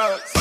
drugs.